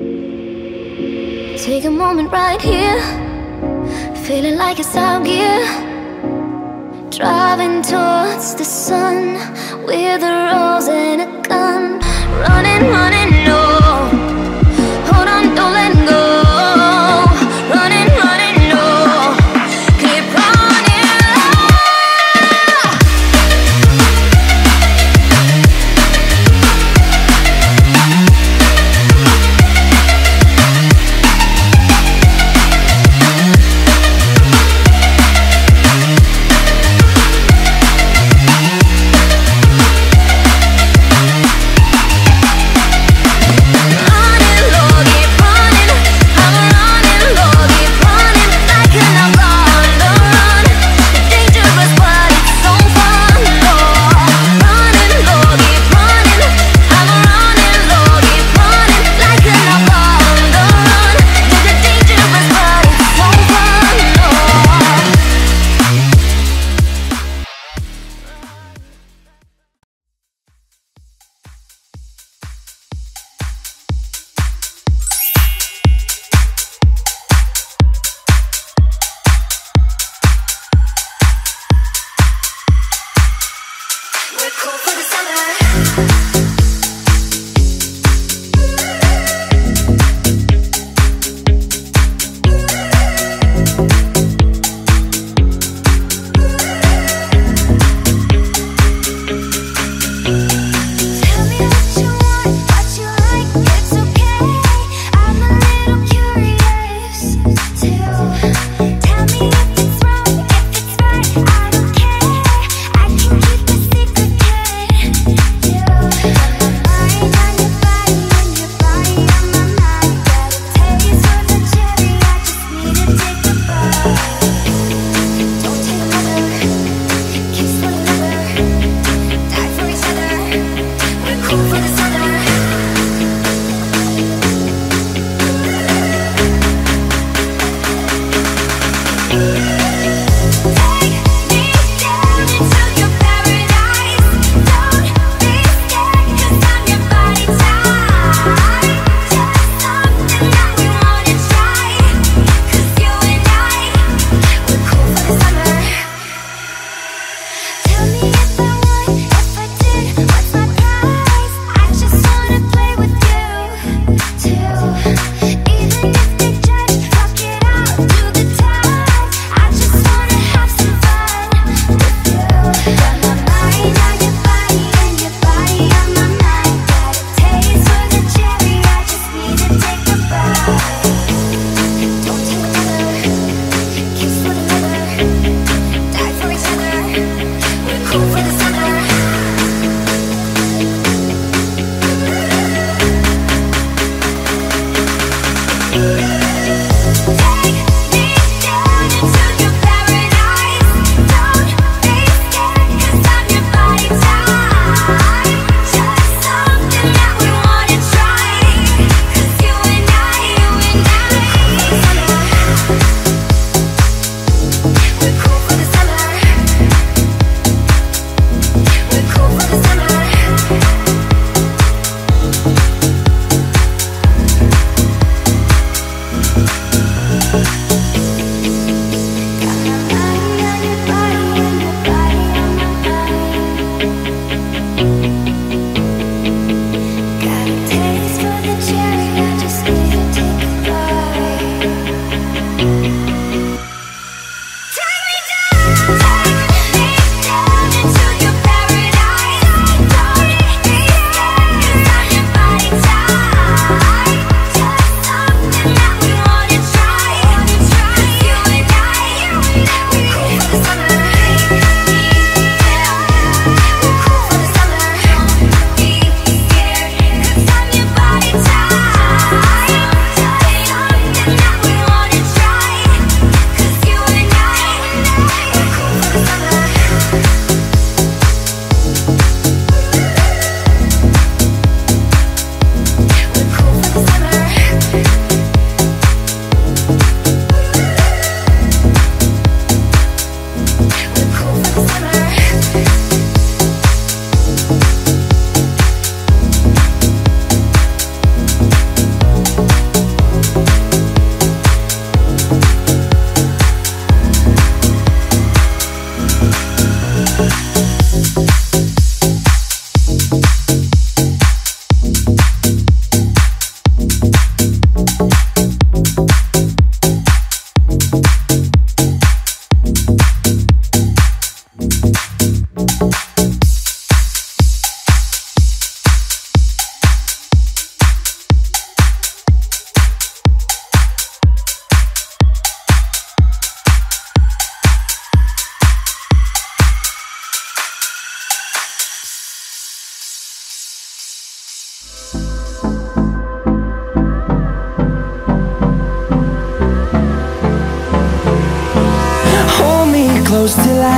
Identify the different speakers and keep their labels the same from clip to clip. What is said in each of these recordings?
Speaker 1: Take a moment right here, feeling like it's out gear. Driving towards the sun with a rose and a gun. Running, running,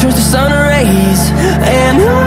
Speaker 2: turns to sun rays And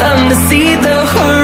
Speaker 2: them to see the horizon.